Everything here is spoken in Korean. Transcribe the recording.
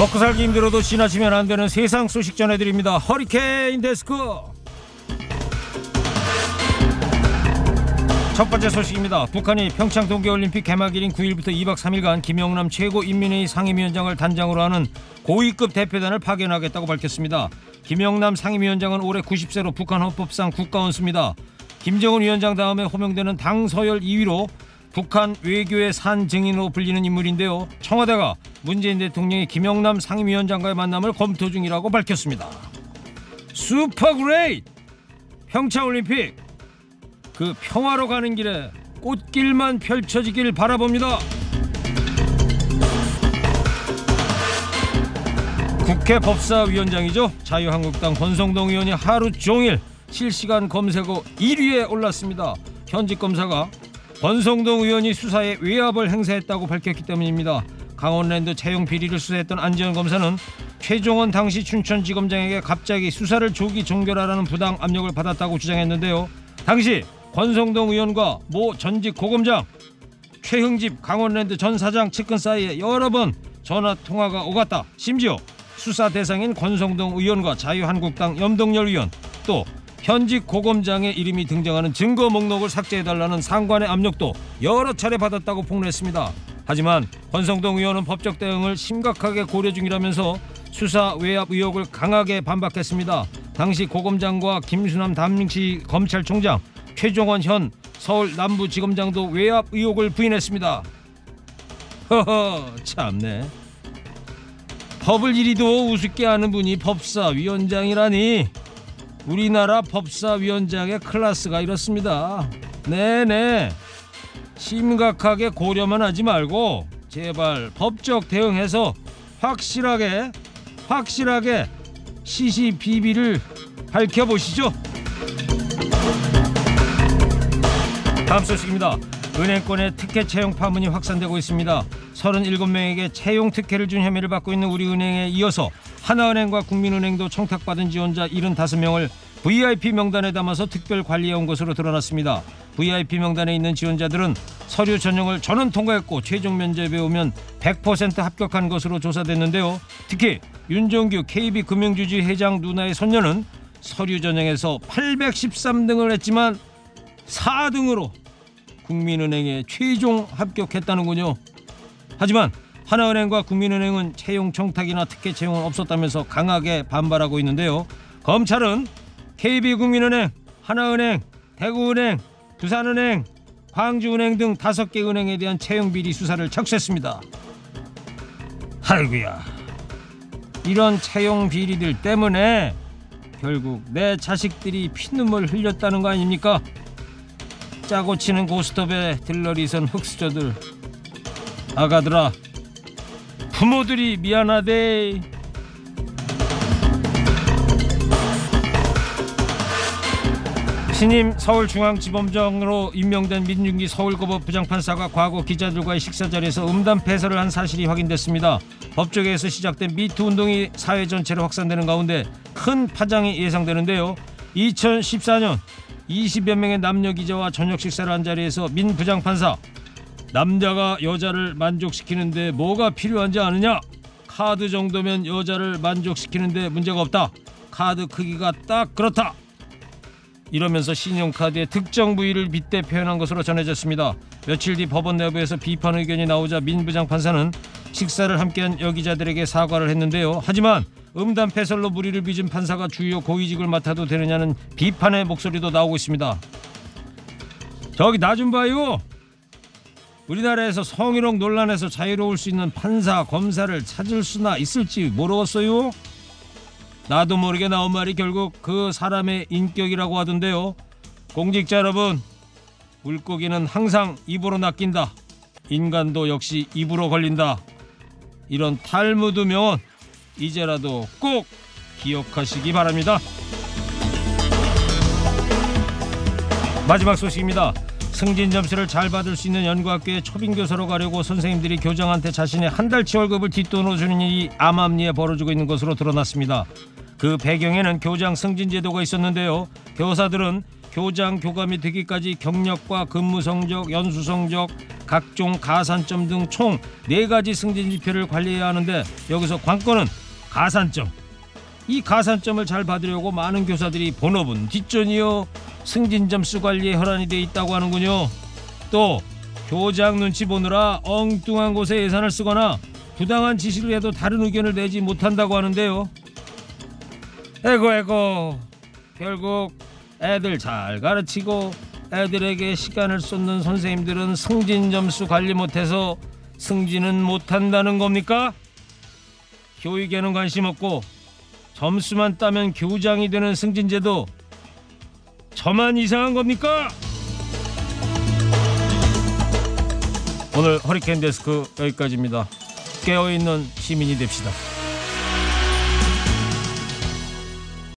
먹고 살기 힘들어도 지나치면 안 되는 세상 소식 전해드립니다. 허리케인 데스크. 첫 번째 소식입니다. 북한이 평창 동계올림픽 개막일인 9일부터 2박 3일간 김영남 최고인민회의 상임위원장을 단장으로 하는 고위급 대표단을 파견하겠다고 밝혔습니다. 김영남 상임위원장은 올해 90세로 북한 헌법상 국가원수입니다. 김정은 위원장 다음에 호명되는 당 서열 2위로 북한 외교의 산 증인으로 불리는 인물인데요. 청와대가 문재인 대통령이 김영남 상임위원장과의 만남을 검토 중이라고 밝혔습니다. super great 평창올림픽 그 평화로 가는 길에 꽃길만 펼쳐지길 바라봅니다. 국회 법사위원장이죠. 자유한국당 권성동 의원이 하루 종일 실시간 검색어 1위에 올랐습니다. 현직 검사가 권성동 의원이 수사에 외압을 행사했다고 밝혔기 때문입니다. 강원랜드 채용 비리를 수사했던 안지현 검사는 최종원 당시 춘천지검장에게 갑자기 수사를 조기 종결하라는 부당 압력을 받았다고 주장했는데요. 당시 권성동 의원과 모 전직 고검장 최흥집 강원랜드 전 사장 측근 사이에 여러 번 전화 통화가 오갔다. 심지어 수사 대상인 권성동 의원과 자유한국당 염동열 의원 또 현직 고검장의 이름이 등장하는 증거 목록을 삭제해달라는 상관의 압력도 여러 차례 받았다고 폭로했습니다. 하지만 권성동 의원은 법적 대응을 심각하게 고려 중이라면서 수사 외압 의혹을 강하게 반박했습니다. 당시 고검장과 김수남 당시 검찰총장 최종원 현 서울 남부지검장도 외압 의혹을 부인했습니다. 허허 참네. 법을 이리도 우습게 하는 분이 법사위원장이라니 우리나라 법사위원장의 클래스가 이렇습니다. 네네 심각하게 고려만 하지 말고 제발 법적 대응해서 확실하게 확실하게 시시비비를 밝혀보시죠. 다음 소식입니다. 은행권의 특혜 채용 파문이 확산되고 있습니다. 37명에게 채용 특혜를 준 혐의를 받고 있는 우리은행에 이어서 하나은행과 국민은행도 청탁받은 지원자 75명을 VIP 명단에 담아서 특별 관리해 온 것으로 드러났습니다. VIP 명단에 있는 지원자들은 서류 전형을 전원 통과했고 최종 면접에 오면 100% 합격한 것으로 조사됐는데요. 특히 윤정규 KB금융주지 회장 누나의 손녀는 서류 전형에서 813등을 했지만 4등으로 국민은행에 최종 합격했다는군요. 하지만 하나은행과 국민은행은 채용 청탁이나 특혜 채용은 없었다면서 강하게 반발하고 있는데요. 검찰은 KB국민은행, 하나은행, 대구은행, 부산은행, 광주은행 등 다섯 개 은행에 대한 채용 비리 수사를 착수했습니다. 아이고야, 이런 채용 비리들 때문에 결국 내 자식들이 피눈물 흘렸다는 거 아닙니까? 짜고 치는 고스톱에 들러리선 흑수저들 아가들아 부모들이 미안하대 신임 서울중앙지검장으로 임명된 민중기 서울고법 부장판사가 과거 기자들과의 식사 자리에서 음담 패설을 한 사실이 확인됐습니다. 법조계에서 시작된 미투 운동이 사회 전체로 확산되는 가운데 큰 파장이 예상되는데요. 2014년 20여 명의 남녀 기자와 저녁 식사를 한 자리에서 민 부장판사 남자가 여자를 만족시키는데 뭐가 필요한지 아느냐? 카드 정도면 여자를 만족시키는데 문제가 없다. 카드 크기가 딱 그렇다. 이러면서 신용카드의 특정 부위를 빗대 표현한 것으로 전해졌습니다. 며칠 뒤 법원 내부에서 비판 의견이 나오자 민 부장 판사는 식사를 함께한 여기자들에게 사과를 했는데요. 하지만 음담 패설로 무리를 빚은 판사가 주요 고위직을 맡아도 되느냐는 비판의 목소리도 나오고 있습니다. 저기 나 좀 봐요. 우리나라에서 성희롱 논란에서 자유로울 수 있는 판사, 검사를 찾을 수나 있을지 모르겠어요. 나도 모르게 나온 말이 결국 그 사람의 인격이라고 하던데요. 공직자 여러분, 물고기는 항상 입으로 낚인다. 인간도 역시 입으로 걸린다. 이런 탈무드 명언 이제라도 꼭 기억하시기 바랍니다. 마지막 소식입니다. 승진 점수를 잘 받을 수 있는 연구학교에 초빙 교사로 가려고 선생님들이 교장한테 자신의 한 달치 월급을 뒷돈으로 주는 일이 암암리에 벌어지고 있는 것으로 드러났습니다. 그 배경에는 교장 승진 제도가 있었는데요. 교사들은 교장 교감이 되기까지 경력과 근무 성적, 연수 성적, 각종 가산점 등 총 네 가지 승진 지표를 관리해야 하는데 여기서 관건은 가산점. 이 가산점을 잘 받으려고 많은 교사들이 본업은 뒷전이요 승진 점수 관리에 혈안이 돼 있다고 하는군요. 또 교장 눈치 보느라 엉뚱한 곳에 예산을 쓰거나 부당한 지시를 해도 다른 의견을 내지 못한다고 하는데요. 에고 에고 결국 애들 잘 가르치고 애들에게 시간을 쏟는 선생님들은 승진 점수 관리 못해서 승진은 못한다는 겁니까? 교육에는 관심 없고 점수만 따면 교장이 되는 승진제도 저만 이상한 겁니까? 오늘 허리케인 데스크 여기까지입니다. 깨어있는 시민이 됩시다.